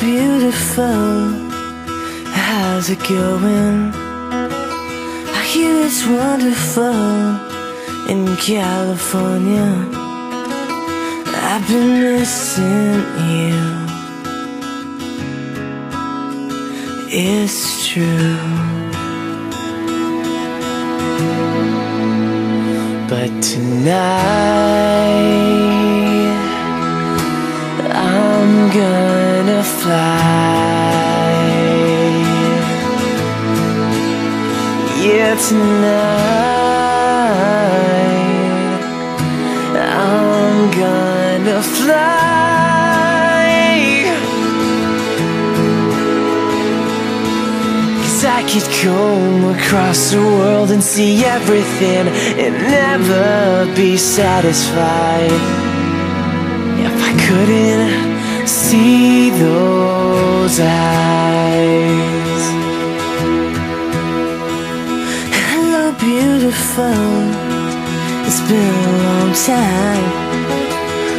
beautiful. How's it going? I hear it's wonderful in California. I've been missing you. It's true. But tonight fly. Yeah, tonight I'm gonna fly. Cause I could come across the world and see everything and never be satisfied if I couldn't see those eyes. Hello, beautiful. It's been a long time.